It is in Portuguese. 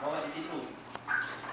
Vamos adquirir tudo.